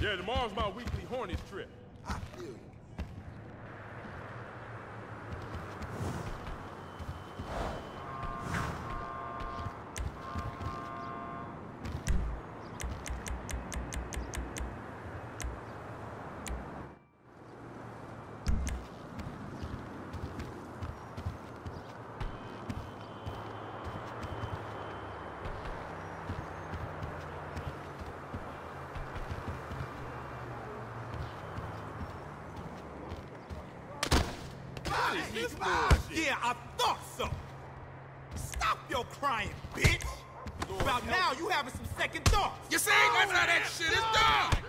Yeah, tomorrow's my weekly Hornets trip. I feel you. Yeah, I thought so. Stop your crying, bitch. About now, you having some second thoughts. You say ain't gonna that shit. It's done.